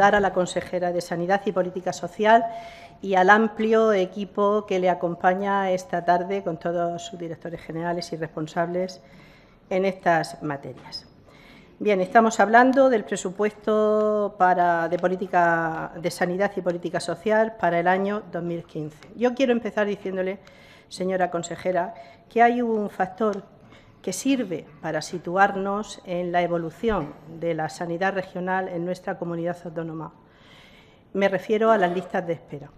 saludar a la consejera de Sanidad y Política Social y al amplio equipo que le acompaña esta tarde con todos sus directores generales y responsables en estas materias. Bien, estamos hablando del presupuesto de política de sanidad y política social para el año 2015. Yo quiero empezar diciéndole, señora consejera, que hay un factor que sirve para situarnos en la evolución de la sanidad regional en nuestra comunidad autónoma. Me refiero a las listas de espera.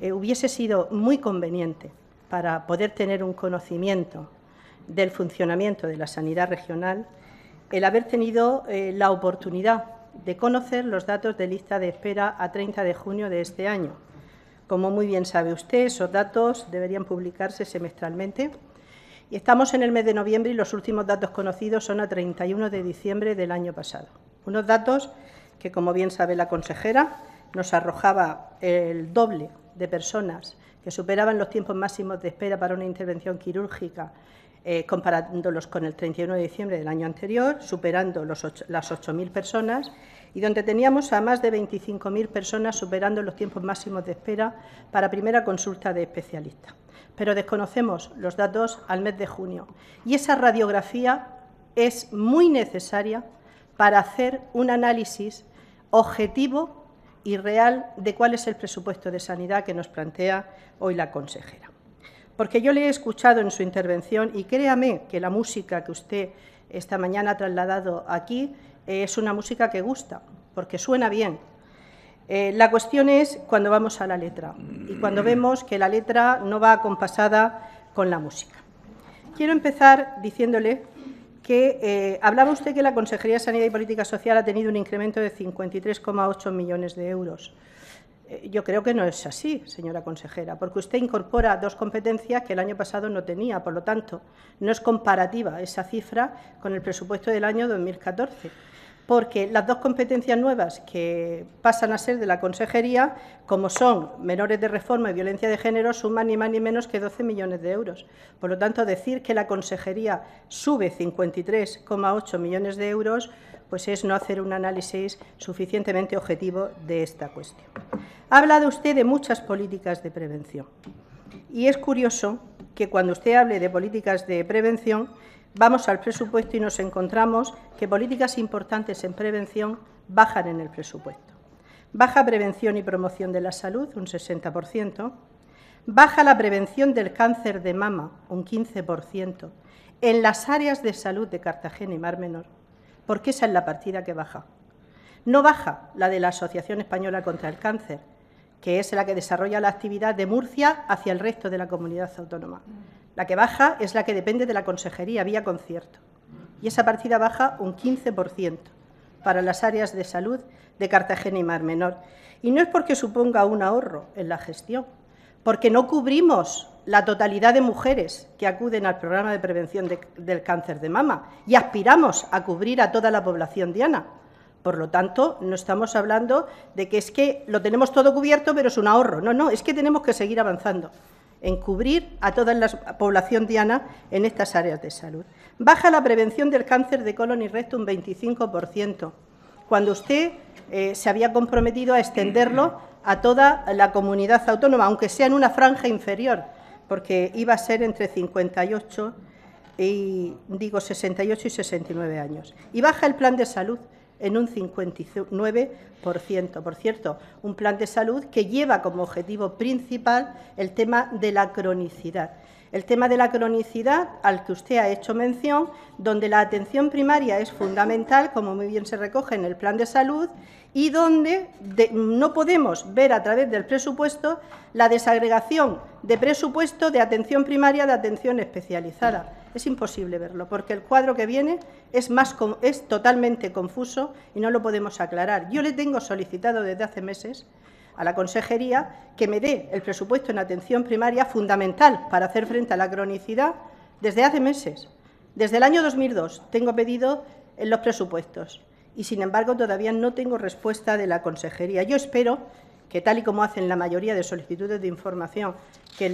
Eh, hubiese sido muy conveniente para poder tener un conocimiento del funcionamiento de la sanidad regional el haber tenido eh, la oportunidad de conocer los datos de lista de espera a 30 de junio de este año. Como muy bien sabe usted, esos datos deberían publicarse semestralmente y estamos en el mes de noviembre y los últimos datos conocidos son a 31 de diciembre del año pasado. Unos datos que, como bien sabe la consejera, nos arrojaba el doble de personas que superaban los tiempos máximos de espera para una intervención quirúrgica, eh, comparándolos con el 31 de diciembre del año anterior, superando las 8.000 personas, y donde teníamos a más de 25.000 personas superando los tiempos máximos de espera para primera consulta de especialista pero desconocemos los datos al mes de junio. Y esa radiografía es muy necesaria para hacer un análisis objetivo y real de cuál es el presupuesto de sanidad que nos plantea hoy la consejera. Porque yo le he escuchado en su intervención y créame que la música que usted esta mañana ha trasladado aquí es una música que gusta, porque suena bien, eh, la cuestión es cuando vamos a la letra y cuando vemos que la letra no va acompasada con la música. Quiero empezar diciéndole que eh, hablaba usted que la Consejería de Sanidad y Política Social ha tenido un incremento de 53,8 millones de euros. Eh, yo creo que no es así, señora consejera, porque usted incorpora dos competencias que el año pasado no tenía, por lo tanto, no es comparativa esa cifra con el presupuesto del año 2014 porque las dos competencias nuevas que pasan a ser de la consejería, como son menores de reforma y violencia de género, suman ni más ni menos que 12 millones de euros. Por lo tanto, decir que la consejería sube 53,8 millones de euros pues es no hacer un análisis suficientemente objetivo de esta cuestión. Ha hablado usted de muchas políticas de prevención. Y es curioso que cuando usted hable de políticas de prevención, Vamos al presupuesto y nos encontramos que políticas importantes en prevención bajan en el presupuesto. Baja prevención y promoción de la salud, un 60%. Baja la prevención del cáncer de mama, un 15%, en las áreas de salud de Cartagena y Mar Menor, porque esa es la partida que baja. No baja la de la Asociación Española contra el Cáncer, que es la que desarrolla la actividad de Murcia hacia el resto de la comunidad autónoma. La que baja es la que depende de la consejería vía concierto. Y esa partida baja un 15% para las áreas de salud de Cartagena y Mar Menor. Y no es porque suponga un ahorro en la gestión, porque no cubrimos la totalidad de mujeres que acuden al programa de prevención del cáncer de mama y aspiramos a cubrir a toda la población diana. Por lo tanto, no estamos hablando de que es que lo tenemos todo cubierto, pero es un ahorro. No, no, es que tenemos que seguir avanzando en cubrir a toda la población diana en estas áreas de salud. Baja la prevención del cáncer de colon y recto un 25%, cuando usted eh, se había comprometido a extenderlo a toda la comunidad autónoma, aunque sea en una franja inferior, porque iba a ser entre 58 y digo 68 y 69 años. Y baja el plan de salud en un 59%. Por cierto, un plan de salud que lleva como objetivo principal el tema de la cronicidad. El tema de la cronicidad al que usted ha hecho mención, donde la atención primaria es fundamental, como muy bien se recoge en el plan de salud, y donde no podemos ver a través del presupuesto la desagregación de presupuesto de atención primaria de atención especializada. Es imposible verlo, porque el cuadro que viene es, más, es totalmente confuso y no lo podemos aclarar. Yo le tengo solicitado desde hace meses a la Consejería que me dé el presupuesto en atención primaria fundamental para hacer frente a la cronicidad desde hace meses. Desde el año 2002 tengo pedido en los presupuestos y, sin embargo, todavía no tengo respuesta de la Consejería. Yo espero que, tal y como hacen la mayoría de solicitudes de información que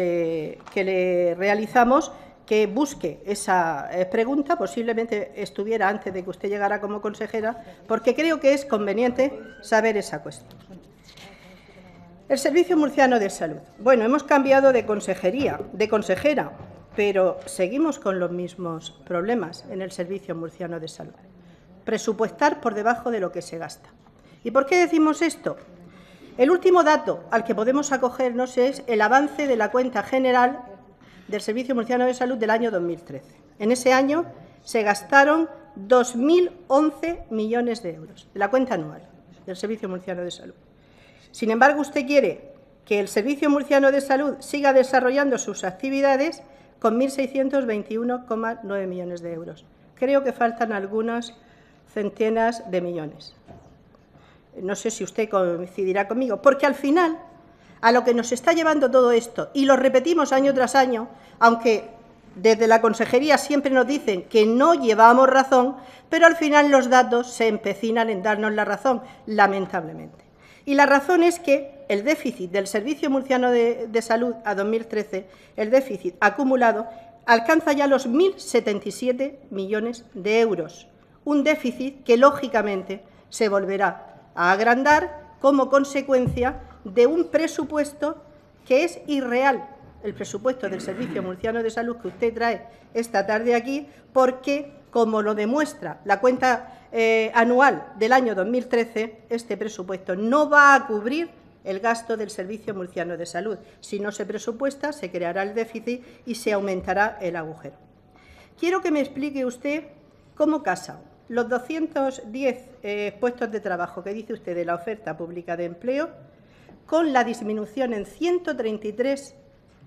le, realizamos, que busque esa eh, pregunta, posiblemente estuviera antes de que usted llegara como consejera, porque creo que es conveniente saber esa cuestión. El Servicio Murciano de Salud. Bueno, hemos cambiado de consejería, de consejera, pero seguimos con los mismos problemas en el Servicio Murciano de Salud. Presupuestar por debajo de lo que se gasta. ¿Y por qué decimos esto? El último dato al que podemos acogernos es el avance de la cuenta general del Servicio Murciano de Salud del año 2013. En ese año se gastaron 2.011 millones de euros de la cuenta anual del Servicio Murciano de Salud. Sin embargo, usted quiere que el Servicio Murciano de Salud siga desarrollando sus actividades con 1.621,9 millones de euros. Creo que faltan algunas centenas de millones. No sé si usted coincidirá conmigo, porque al final, a lo que nos está llevando todo esto, y lo repetimos año tras año, aunque desde la consejería siempre nos dicen que no llevamos razón, pero al final los datos se empecinan en darnos la razón, lamentablemente. Y la razón es que el déficit del Servicio Murciano de, Salud a 2013, el déficit acumulado, alcanza ya los 1.077 millones de euros. Un déficit que, lógicamente, se volverá a agrandar como consecuencia de un presupuesto que es irreal, el presupuesto del Servicio Murciano de Salud que usted trae esta tarde aquí, porque, como lo demuestra la cuenta eh, anual del año 2013, este presupuesto no va a cubrir el gasto del Servicio Murciano de Salud. Si no se presupuesta, se creará el déficit y se aumentará el agujero. Quiero que me explique usted cómo casa los 210 eh, puestos de trabajo que dice usted de la oferta pública de empleo con la disminución en 133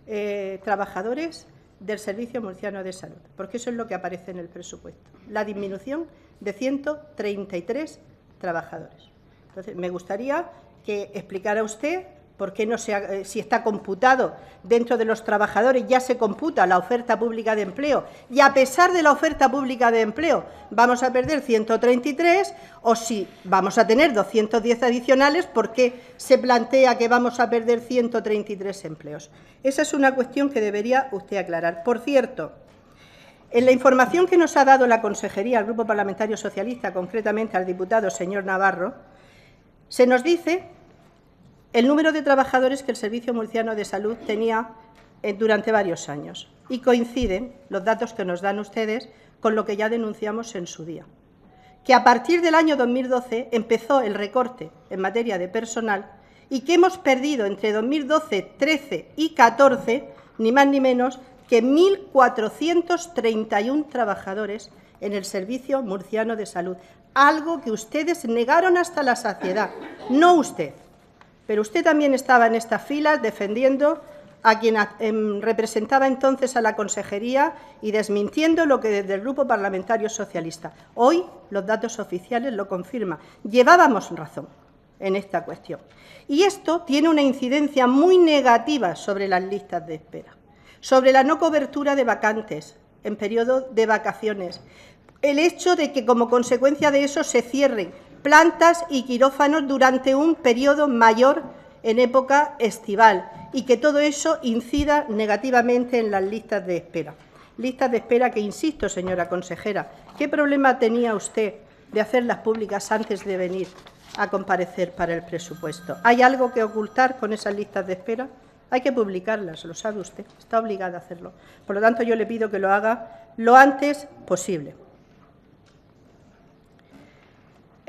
eh, trabajadores del Servicio Murciano de Salud, porque eso es lo que aparece en el presupuesto, la disminución de 133 trabajadores. Entonces, me gustaría que explicara usted por qué no se eh, si está computado dentro de los trabajadores, ya se computa la oferta pública de empleo, y a pesar de la oferta pública de empleo vamos a perder 133, o si vamos a tener 210 adicionales, ¿por qué se plantea que vamos a perder 133 empleos? Esa es una cuestión que debería usted aclarar. Por cierto, en la información que nos ha dado la Consejería al Grupo Parlamentario Socialista, concretamente al diputado señor Navarro, se nos dice el número de trabajadores que el Servicio Murciano de Salud tenía eh, durante varios años y coinciden los datos que nos dan ustedes con lo que ya denunciamos en su día. Que a partir del año 2012 empezó el recorte en materia de personal y que hemos perdido entre 2012, 13 y 14, ni más ni menos, que 1.431 trabajadores en el Servicio Murciano de Salud, algo que ustedes negaron hasta la saciedad, no usted. Pero usted también estaba en estas filas defendiendo a quien em, representaba entonces a la Consejería y desmintiendo lo que desde el Grupo Parlamentario Socialista. Hoy los datos oficiales lo confirman. Llevábamos razón en esta cuestión. Y esto tiene una incidencia muy negativa sobre las listas de espera, sobre la no cobertura de vacantes en periodo de vacaciones, el hecho de que como consecuencia de eso se cierren plantas y quirófanos durante un periodo mayor en época estival y que todo eso incida negativamente en las listas de espera. Listas de espera que, insisto, señora consejera, ¿qué problema tenía usted de hacerlas públicas antes de venir a comparecer para el presupuesto? ¿Hay algo que ocultar con esas listas de espera? Hay que publicarlas, lo sabe usted, está obligada a hacerlo. Por lo tanto, yo le pido que lo haga lo antes posible.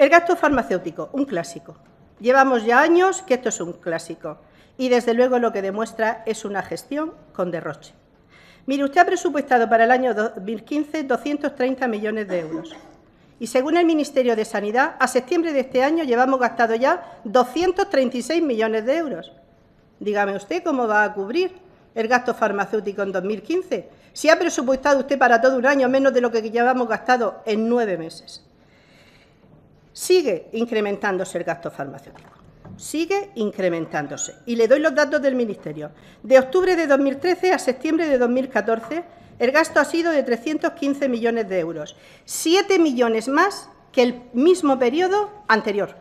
El gasto farmacéutico, un clásico. Llevamos ya años que esto es un clásico y desde luego lo que demuestra es una gestión con derroche. Mire, usted ha presupuestado para el año 2015 230 millones de euros y según el Ministerio de Sanidad, a septiembre de este año llevamos gastado ya 236 millones de euros. Dígame usted cómo va a cubrir el gasto farmacéutico en 2015 si ha presupuestado usted para todo un año menos de lo que llevamos gastado en nueve meses sigue incrementándose el gasto farmacéutico. Sigue incrementándose. Y le doy los datos del Ministerio. De octubre de 2013 a septiembre de 2014, el gasto ha sido de 315 millones de euros, 7 millones más que el mismo periodo anterior.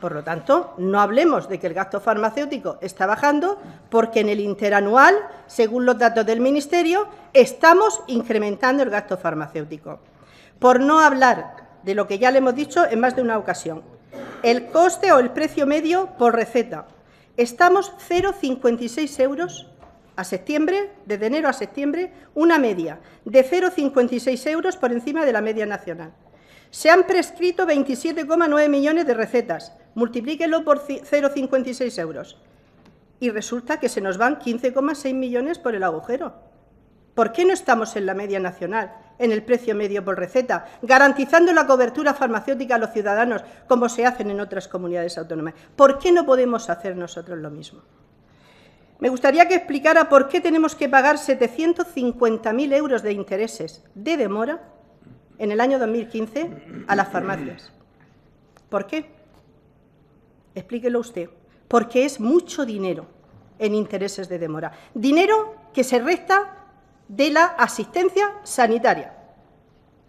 Por lo tanto, no hablemos de que el gasto farmacéutico está bajando, porque en el interanual, según los datos del Ministerio, estamos incrementando el gasto farmacéutico. Por no hablar de lo que ya le hemos dicho en más de una ocasión, el coste o el precio medio por receta. Estamos 0,56 euros a septiembre, desde enero a septiembre, una media de 0,56 euros por encima de la media nacional. Se han prescrito 27,9 millones de recetas, multiplíquenlo por 0,56 euros. Y resulta que se nos van 15,6 millones por el agujero. ¿Por qué no estamos en la media nacional, en el precio medio por receta, garantizando la cobertura farmacéutica a los ciudadanos como se hacen en otras comunidades autónomas? ¿Por qué no podemos hacer nosotros lo mismo? Me gustaría que explicara por qué tenemos que pagar 750.000 euros de intereses de demora en el año 2015 a las farmacias. ¿Por qué? Explíquelo usted. Porque es mucho dinero en intereses de demora. Dinero que se resta de la asistencia sanitaria.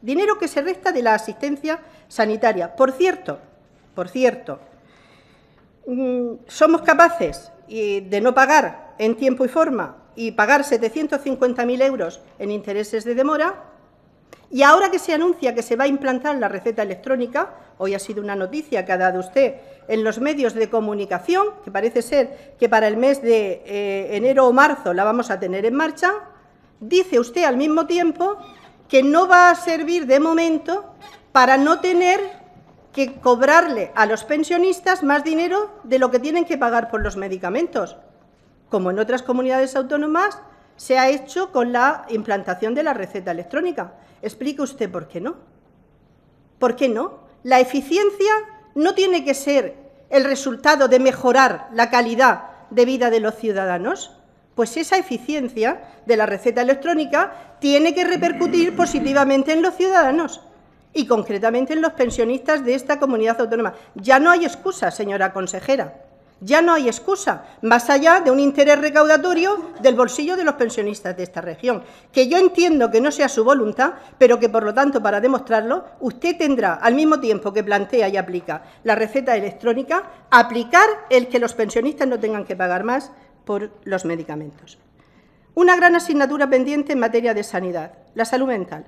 Dinero que se resta de la asistencia sanitaria. Por cierto, por cierto, mm, somos capaces de no pagar en tiempo y forma y pagar 750.000 euros en intereses de demora y ahora que se anuncia que se va a implantar la receta electrónica, hoy ha sido una noticia que ha dado usted en los medios de comunicación, que parece ser que para el mes de eh, enero o marzo la vamos a tener en marcha, dice usted al mismo tiempo que no va a servir de momento para no tener que cobrarle a los pensionistas más dinero de lo que tienen que pagar por los medicamentos, como en otras comunidades autónomas se ha hecho con la implantación de la receta electrónica. Explique usted por qué no. ¿Por qué no? La eficiencia no tiene que ser el resultado de mejorar la calidad de vida de los ciudadanos. Pues esa eficiencia de la receta electrónica tiene que repercutir positivamente en los ciudadanos y concretamente en los pensionistas de esta comunidad autónoma. Ya no hay excusa, señora consejera. Ya no hay excusa, más allá de un interés recaudatorio del bolsillo de los pensionistas de esta región, que yo entiendo que no sea su voluntad, pero que, por lo tanto, para demostrarlo, usted tendrá, al mismo tiempo que plantea y aplica la receta electrónica, aplicar el que los pensionistas no tengan que pagar más por los medicamentos. Una gran asignatura pendiente en materia de sanidad, la salud mental.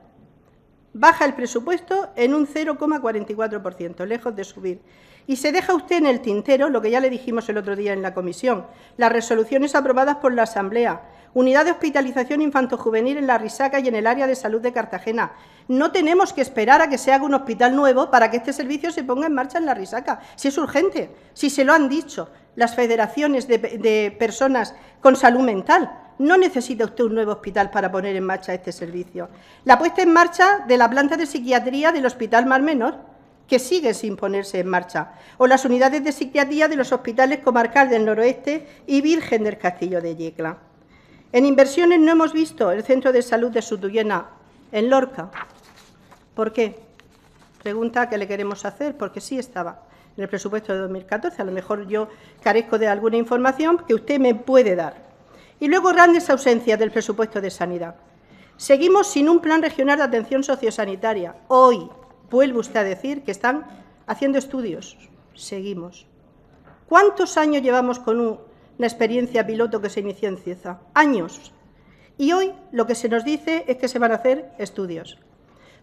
Baja el presupuesto en un 0,44%, lejos de subir y se deja usted en el tintero lo que ya le dijimos el otro día en la comisión, las resoluciones aprobadas por la Asamblea, unidad de hospitalización infantojuvenil en la Risaca y en el área de salud de Cartagena. No tenemos que esperar a que se haga un hospital nuevo para que este servicio se ponga en marcha en la Risaca, si es urgente, si se lo han dicho las federaciones de, personas con salud mental. No necesita usted un nuevo hospital para poner en marcha este servicio. La puesta en marcha de la planta de psiquiatría del Hospital Mar Menor, que sigue sin ponerse en marcha, o las unidades de psiquiatría de los hospitales comarcal del noroeste y Virgen del Castillo de Yecla. En inversiones no hemos visto el centro de salud de Sutuyena en Lorca. ¿Por qué? Pregunta que le queremos hacer, porque sí estaba en el presupuesto de 2014. A lo mejor yo carezco de alguna información que usted me puede dar. Y luego grandes ausencias del presupuesto de sanidad. Seguimos sin un plan regional de atención sociosanitaria. Hoy, vuelve usted a decir que están haciendo estudios. Seguimos. ¿Cuántos años llevamos con una experiencia piloto que se inició en Cieza? Años. Y hoy lo que se nos dice es que se van a hacer estudios.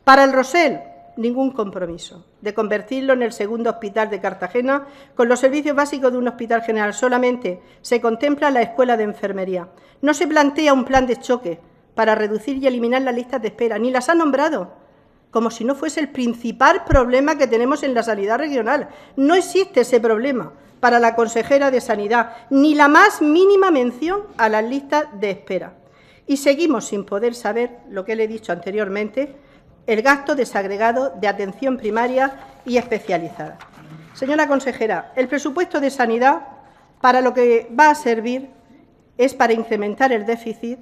Para el Rosell, ningún compromiso de convertirlo en el segundo hospital de Cartagena con los servicios básicos de un hospital general. Solamente se contempla la escuela de enfermería. No se plantea un plan de choque para reducir y eliminar las listas de espera, ni las ha nombrado como si no fuese el principal problema que tenemos en la sanidad regional. No existe ese problema para la consejera de Sanidad, ni la más mínima mención a las listas de espera. Y seguimos sin poder saber lo que le he dicho anteriormente, el gasto desagregado de atención primaria y especializada. Señora consejera, el presupuesto de sanidad para lo que va a servir es para incrementar el déficit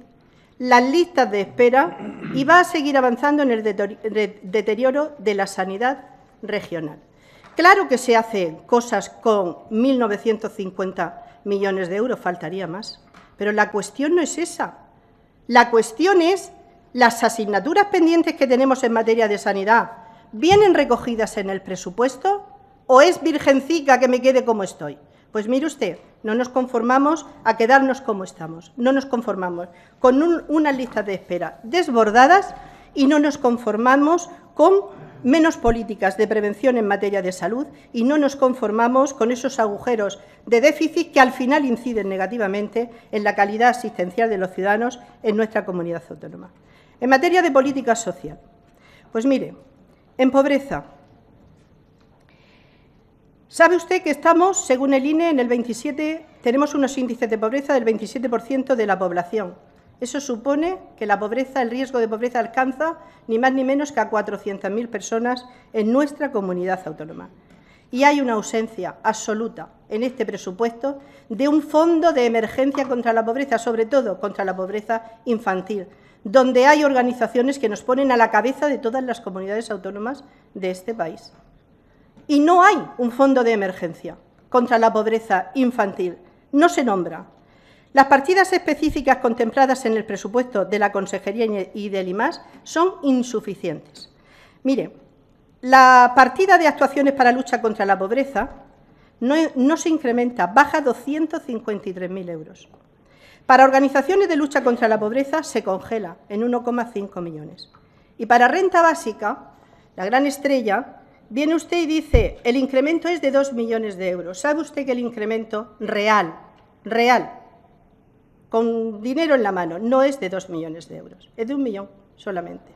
las listas de espera y va a seguir avanzando en el deterioro de la sanidad regional. Claro que se hacen cosas con 1.950 millones de euros, faltaría más, pero la cuestión no es esa. La cuestión es las asignaturas pendientes que tenemos en materia de sanidad, ¿vienen recogidas en el presupuesto? ¿O es virgencica que me quede como estoy? Pues mire usted, no nos conformamos a quedarnos como estamos, no nos conformamos con unas listas de espera desbordadas y no nos conformamos con menos políticas de prevención en materia de salud y no nos conformamos con esos agujeros de déficit que al final inciden negativamente en la calidad asistencial de los ciudadanos en nuestra comunidad autónoma. En materia de política social, pues mire, en pobreza, ¿Sabe usted que estamos, según el INE, en el 27, tenemos unos índices de pobreza del 27% de la población? Eso supone que la pobreza, el riesgo de pobreza alcanza ni más ni menos que a 400.000 personas en nuestra comunidad autónoma. Y hay una ausencia absoluta en este presupuesto de un fondo de emergencia contra la pobreza, sobre todo contra la pobreza infantil, donde hay organizaciones que nos ponen a la cabeza de todas las comunidades autónomas de este país. Y no hay un fondo de emergencia contra la pobreza infantil. No se nombra. Las partidas específicas contempladas en el presupuesto de la Consejería y del IMAS son insuficientes. Mire, la partida de actuaciones para lucha contra la pobreza no, se incrementa, baja 253.000 euros. Para organizaciones de lucha contra la pobreza se congela en 1,5 millones. Y para renta básica, la gran estrella, Viene usted y dice, el incremento es de 2 millones de euros. ¿Sabe usted que el incremento real, real, con dinero en la mano, no es de 2 millones de euros, es de un millón solamente?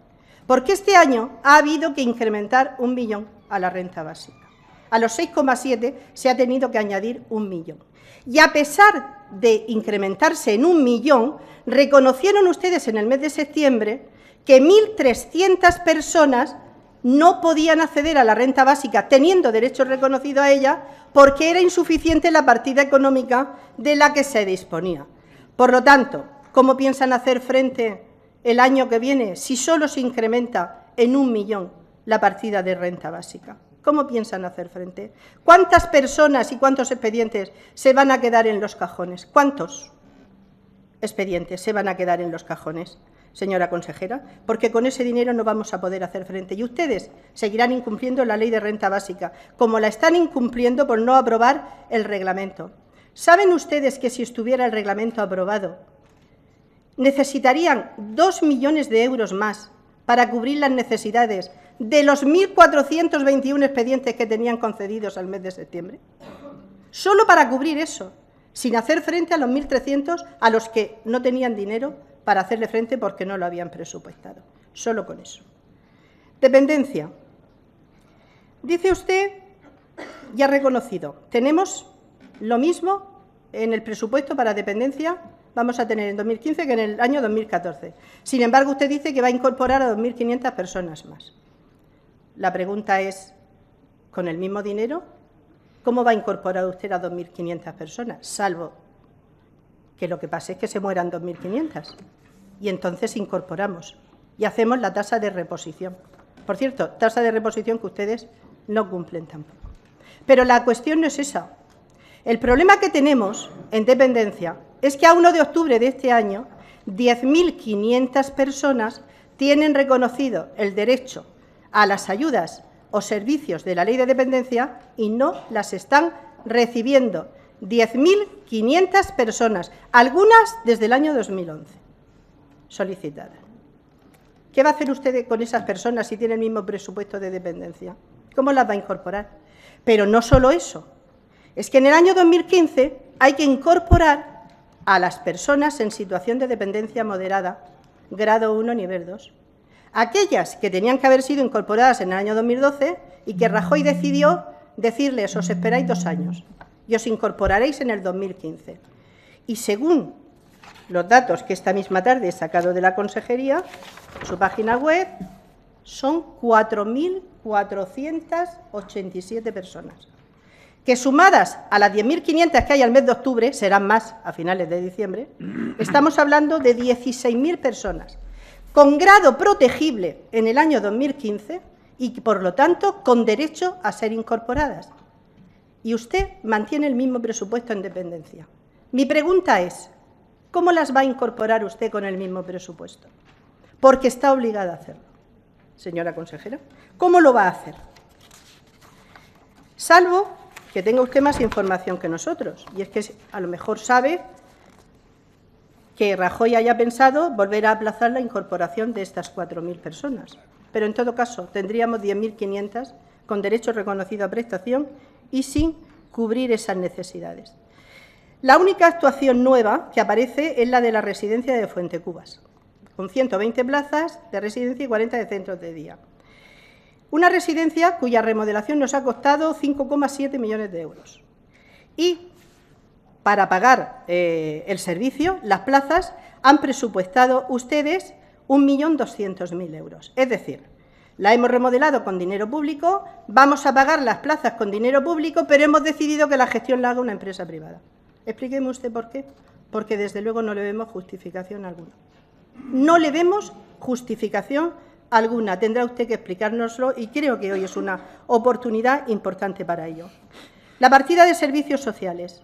Porque este año ha habido que incrementar un millón a la renta básica. A los 6,7 se ha tenido que añadir un millón. Y a pesar de incrementarse en un millón, reconocieron ustedes en el mes de septiembre que 1.300 personas no podían acceder a la renta básica teniendo derecho reconocido a ella porque era insuficiente la partida económica de la que se disponía. Por lo tanto, ¿cómo piensan hacer frente el año que viene si solo se incrementa en un millón la partida de renta básica? ¿Cómo piensan hacer frente? ¿Cuántas personas y cuántos expedientes se van a quedar en los cajones? ¿Cuántos expedientes se van a quedar en los cajones? señora consejera, porque con ese dinero no vamos a poder hacer frente. Y ustedes seguirán incumpliendo la ley de renta básica, como la están incumpliendo por no aprobar el reglamento. ¿Saben ustedes que si estuviera el reglamento aprobado, necesitarían dos millones de euros más para cubrir las necesidades de los 1.421 expedientes que tenían concedidos al mes de septiembre? Solo para cubrir eso, sin hacer frente a los 1.300 a los que no tenían dinero para hacerle frente porque no lo habían presupuestado. Solo con eso. Dependencia. Dice usted, ya reconocido, tenemos lo mismo en el presupuesto para dependencia, vamos a tener en 2015 que en el año 2014. Sin embargo, usted dice que va a incorporar a 2.500 personas más. La pregunta es, ¿con el mismo dinero? ¿Cómo va a incorporar usted a 2.500 personas? Salvo que lo que pasa es que se mueran 2.500 y entonces incorporamos y hacemos la tasa de reposición. Por cierto, tasa de reposición que ustedes no cumplen tampoco. Pero la cuestión no es esa. El problema que tenemos en dependencia es que a 1 de octubre de este año 10.500 personas tienen reconocido el derecho a las ayudas o servicios de la ley de dependencia y no las están recibiendo 10.500 personas, algunas desde el año 2011, solicitadas. ¿Qué va a hacer usted con esas personas si tiene el mismo presupuesto de dependencia? ¿Cómo las va a incorporar? Pero no solo eso, es que en el año 2015 hay que incorporar a las personas en situación de dependencia moderada, grado 1, nivel 2. Aquellas que tenían que haber sido incorporadas en el año 2012 y que Rajoy decidió decirles, os esperáis dos años y os incorporaréis en el 2015. Y según los datos que esta misma tarde he sacado de la Consejería, su página web, son 4.487 personas, que sumadas a las 10.500 que hay al mes de octubre, serán más a finales de diciembre, estamos hablando de 16.000 personas con grado protegible en el año 2015 y, por lo tanto, con derecho a ser incorporadas y usted mantiene el mismo presupuesto en dependencia. Mi pregunta es, ¿cómo las va a incorporar usted con el mismo presupuesto? Porque está obligada a hacerlo. Señora consejera, ¿cómo lo va a hacer? salvo que tenga usted más información que nosotros. Y es que a lo mejor sabe que Rajoy haya pensado volver a aplazar la incorporación de estas 4.000 personas. Pero en todo caso, tendríamos 10.500 con derecho reconocido a prestación y sin cubrir esas necesidades. La única actuación nueva que aparece es la de la residencia de Fuente Cubas, con 120 plazas de residencia y 40 de centros de día. Una residencia cuya remodelación nos ha costado 5,7 millones de euros. Y para pagar eh, el servicio, las plazas han presupuestado ustedes 1.200.000 euros. Es decir, la hemos remodelado con dinero público, vamos a pagar las plazas con dinero público, pero hemos decidido que la gestión la haga una empresa privada. Explíqueme usted por qué. Porque desde luego no le vemos justificación alguna. No le vemos justificación alguna. Tendrá usted que explicárnoslo y creo que hoy es una oportunidad importante para ello. La partida de servicios sociales.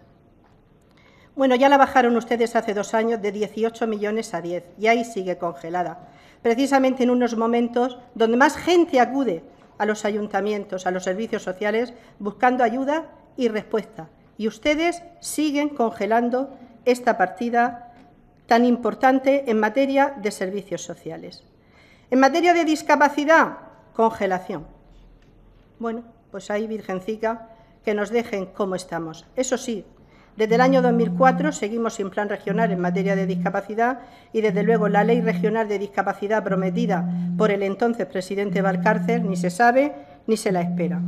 Bueno, ya la bajaron ustedes hace dos años de 18 millones a 10 y ahí sigue congelada, precisamente en unos momentos donde más gente acude a los ayuntamientos, a los servicios sociales, buscando ayuda y respuesta y ustedes siguen congelando esta partida tan importante en materia de servicios sociales. En materia de discapacidad, congelación. Bueno, pues ahí, Virgencica, que nos dejen cómo estamos. Eso sí, desde el año 2004 seguimos sin plan regional en materia de discapacidad y, desde luego, la ley regional de discapacidad prometida por el entonces presidente Valcárcel ni se sabe ni se la espera.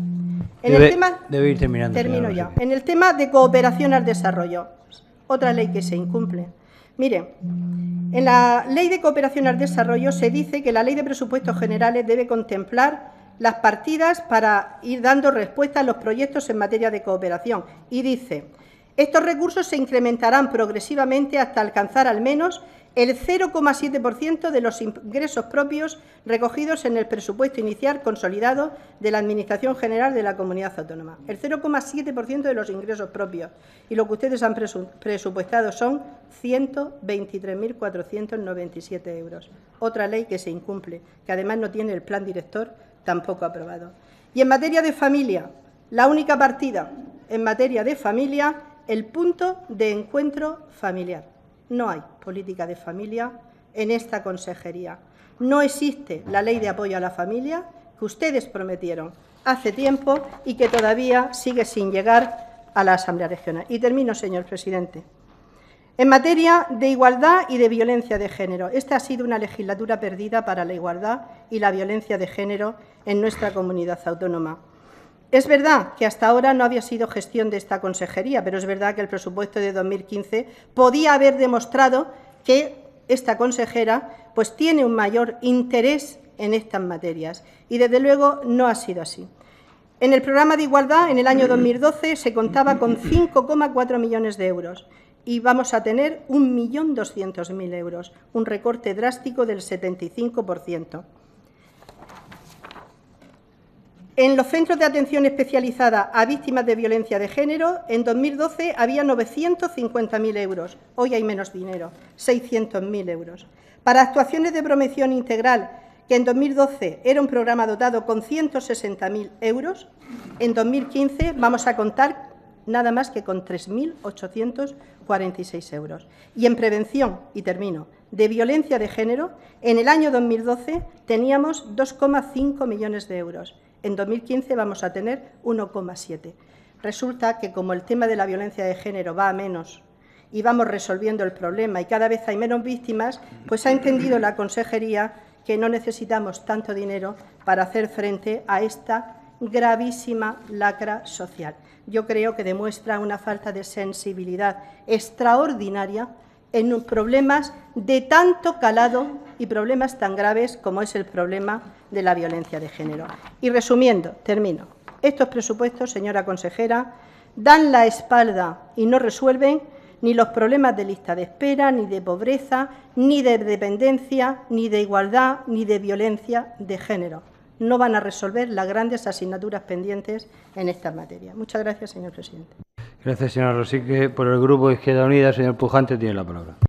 En el tema, debe ir terminando. Termino ya. En el tema de cooperación al desarrollo, otra ley que se incumple. Mire, en la Ley de Cooperación al Desarrollo se dice que la Ley de Presupuestos Generales debe contemplar las partidas para ir dando respuesta a los proyectos en materia de cooperación. Y dice, estos recursos se incrementarán progresivamente hasta alcanzar al menos el 0,7% de los ingresos propios recogidos en el presupuesto inicial consolidado de la Administración General de la Comunidad Autónoma. El 0,7% de los ingresos propios. Y lo que ustedes han presupuestado son 123.497 euros. Otra ley que se incumple, que además no tiene el plan director tampoco aprobado. Y en materia de familia, la única partida en materia de familia, el punto de encuentro familiar. No hay política de familia en esta consejería. No existe la ley de apoyo a la familia que ustedes prometieron hace tiempo y que todavía sigue sin llegar a la Asamblea Regional. Y termino, señor presidente. En materia de igualdad y de violencia de género, esta ha sido una legislatura perdida para la igualdad y la violencia de género en nuestra comunidad autónoma. Es verdad que hasta ahora no había sido gestión de esta consejería, pero es verdad que el presupuesto de 2015 podía haber demostrado que esta consejera pues, tiene un mayor interés en estas materias y, desde luego, no ha sido así. En el programa de igualdad, en el año 2012, se contaba con 5,4 millones de euros y vamos a tener 1.200.000 euros, un recorte drástico del 75%. En los centros de atención especializada a víctimas de violencia de género, en 2012 había 950.000 euros. Hoy hay menos dinero, 600.000 euros. Para actuaciones de promoción integral, que en 2012 era un programa dotado con 160.000 euros, en 2015 vamos a contar nada más que con 3.846 euros. Y en prevención, y termino, de violencia de género, en el año 2012 teníamos 2,5 millones de euros en 2015 vamos a tener 1,7. Resulta que como el tema de la violencia de género va a menos y vamos resolviendo el problema y cada vez hay menos víctimas, pues ha entendido la Consejería que no necesitamos tanto dinero para hacer frente a esta gravísima lacra social. Yo creo que demuestra una falta de sensibilidad extraordinaria en problemas de tanto calado y problemas tan graves como es el problema de la violencia de género. Y resumiendo, termino. Estos presupuestos, señora consejera, dan la espalda y no resuelven ni los problemas de lista de espera, ni de pobreza, ni de dependencia, ni de igualdad, ni de violencia de género. No van a resolver las grandes asignaturas pendientes en esta materia. Muchas gracias, señor presidente. Gracias, señora Rosique. Por el Grupo Izquierda Unida, señor Pujante, tiene la palabra.